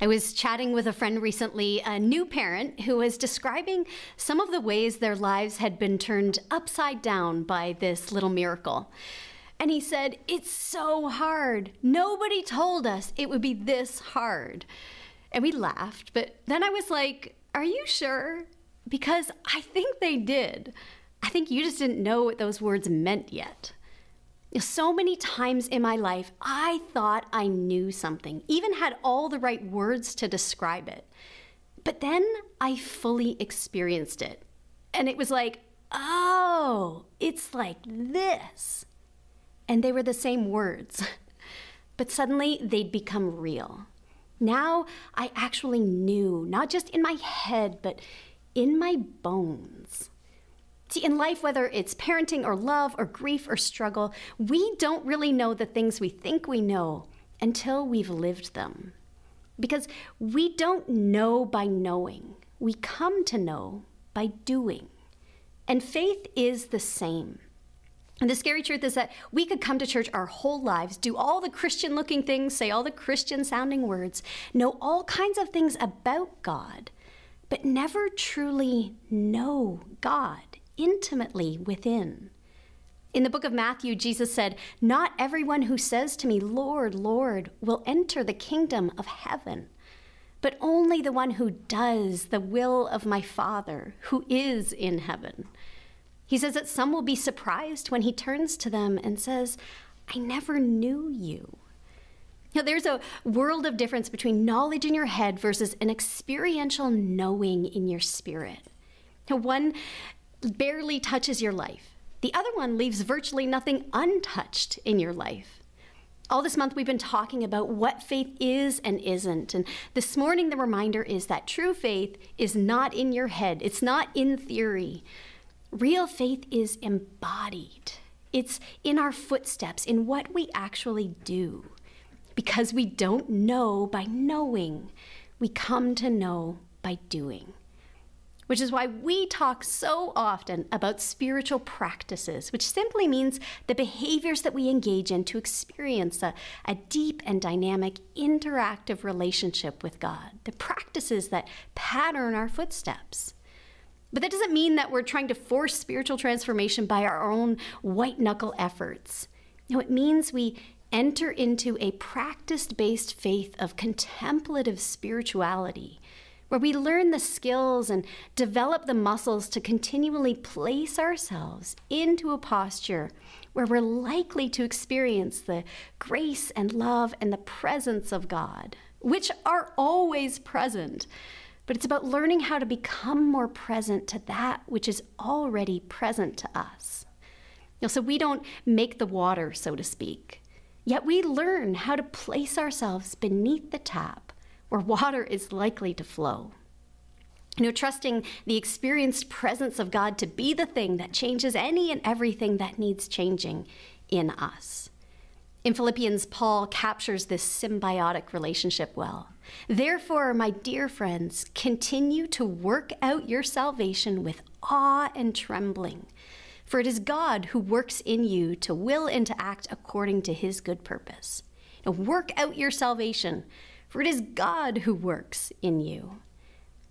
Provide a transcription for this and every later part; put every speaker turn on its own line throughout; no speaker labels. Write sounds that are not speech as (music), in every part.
I was chatting with a friend recently, a new parent, who was describing some of the ways their lives had been turned upside down by this little miracle. And he said, It's so hard. Nobody told us it would be this hard. And we laughed, but then I was like, Are you sure? Because I think they did. I think you just didn't know what those words meant yet. So many times in my life, I thought I knew something, even had all the right words to describe it. But then I fully experienced it. And it was like, oh, it's like this. And they were the same words. (laughs) But suddenly they'd become real. Now I actually knew, not just in my head, but in my bones. See, in life, whether it's parenting or love or grief or struggle, we don't really know the things we think we know until we've lived them. Because we don't know by knowing, we come to know by doing. And faith is the same. And the scary truth is that we could come to church our whole lives, do all the Christian looking things, say all the Christian sounding words, know all kinds of things about God, but never truly know God intimately within. In the book of Matthew, Jesus said, Not everyone who says to me, Lord, Lord, will enter the kingdom of heaven, but only the one who does the will of my Father who is in heaven. He says that some will be surprised when he turns to them and says, I never knew you. Now, there's a world of difference between knowledge in your head versus an experiential knowing in your spirit. Now, one barely touches your life. The other one leaves virtually nothing untouched in your life. All this month, we've been talking about what faith is and isn't. And this morning, the reminder is that true faith is not in your head, it's not in theory. Real faith is embodied, it's in our footsteps, in what we actually do. Because we don't know by knowing, we come to know by doing which is why we talk so often about spiritual practices, which simply means the behaviors that we engage in to experience a, a, deep and dynamic interactive relationship with God, the practices that pattern our footsteps. But that doesn't mean that we're trying to force spiritual transformation by our own white knuckle efforts. No, it means we enter into a practice based faith of contemplative spirituality where we learn the skills and develop the muscles to continually place ourselves into a posture where we're likely to experience the grace and love and the presence of God, which are always present. But it's about learning how to become more present to that which is already present to us. You know, so we don't make the water, so to speak. Yet we learn how to place ourselves beneath the tap where water is likely to flow. You know, trusting the experienced presence of God to be the thing that changes any and everything that needs changing in us. In Philippians, Paul captures this symbiotic relationship well. Therefore, my dear friends, continue to work out your salvation with awe and trembling. For it is God who works in you to will and to act according to his good purpose. Now, work out your salvation for it is God who works in you.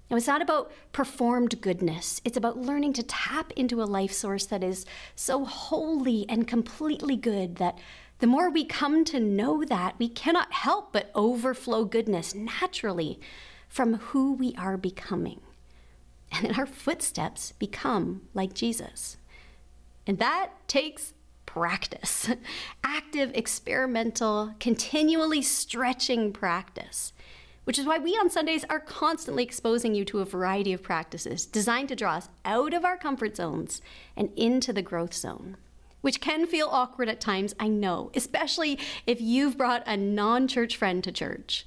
Now, it's not about performed goodness. It's about learning to tap into a life source that is so holy and completely good that the more we come to know that, we cannot help but overflow goodness naturally from who we are becoming. And then (laughs) our footsteps become like Jesus. And that takes practice (laughs) active, experimental, continually stretching practice. Which is why we on Sundays are constantly exposing you to a variety of practices designed to draw us out of our comfort zones and into the growth zone. Which can feel awkward at times, I know, especially if you've brought a non church friend to church.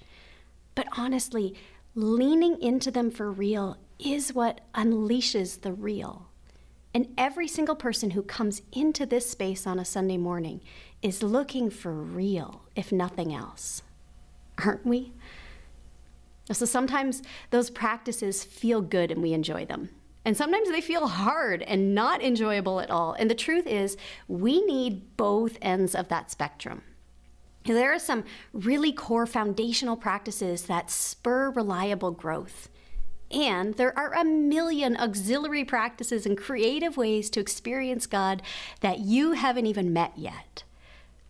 But honestly, leaning into them for real is what unleashes the real. And every single person who comes into this space on a Sunday morning is looking for real, if nothing else. Aren't we? So sometimes those practices feel good and we enjoy them. And sometimes they feel hard and not enjoyable at all. And the truth is, we need both ends of that spectrum. There are some really core foundational practices that spur reliable growth. And there are a million auxiliary practices and creative ways to experience God that you haven't even met yet.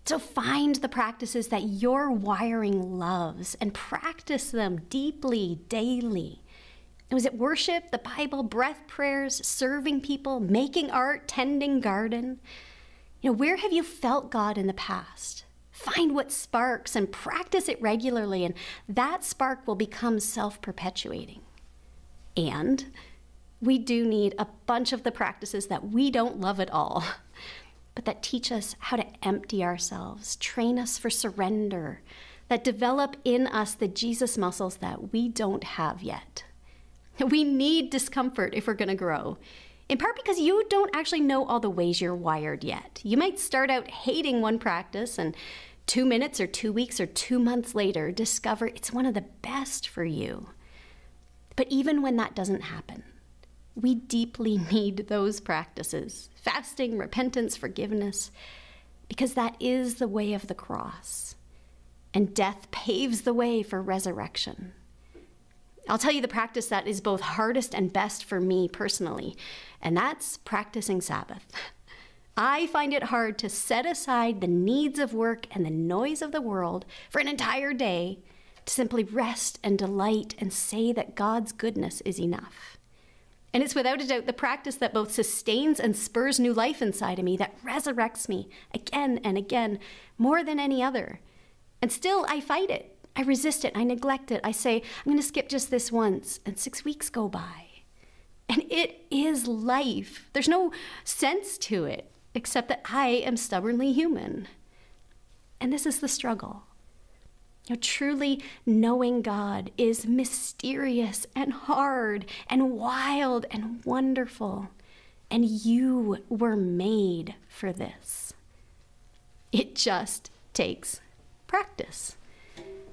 So find the practices that your wiring loves and practice them deeply daily. Was it worship, the Bible, breath prayers, serving people, making art, tending garden? You know, where have you felt God in the past? Find what sparks and practice it regularly, and that spark will become self perpetuating. And we do need a bunch of the practices that we don't love at all, (laughs) but that teach us how to empty ourselves, train us for surrender, that develop in us the Jesus muscles that we don't have yet. (laughs) We need discomfort if we're going to grow. In part because you don't actually know all the ways you're wired yet. You might start out hating one practice and two minutes or two weeks or two months later discover it's one of the best for you. But even when that doesn't happen, we deeply (laughs) need those practices fasting, repentance, forgiveness, because that is the way of the cross. And death paves the way for resurrection. I'll tell you the practice that is both hardest and best for me personally, and that's practicing Sabbath. (laughs) I find it hard to set aside the needs of work and the noise of the world for an entire day to simply rest and delight and say that God's goodness is enough. And it's without a doubt the practice that both sustains and spurs new life inside of me, that resurrects me again and again more than any other. And still, I fight it. I resist it. I neglect it. I say, I'm going to skip just this once. And six weeks go by. And it is life. There's no sense to it, except that I am stubbornly human. And this is the struggle. You truly knowing God is mysterious and hard and wild and wonderful. And you were made for this. It just takes practice.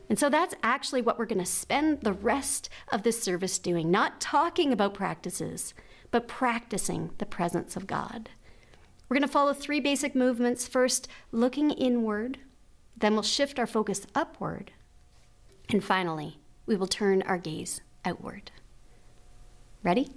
And so that's actually what we're going to spend the rest of this service doing, not talking about practices, but practicing the presence of God. We're going to follow three basic movements. First, looking inward, then we'll shift our focus upward. And finally, we will turn our gaze outward. Ready?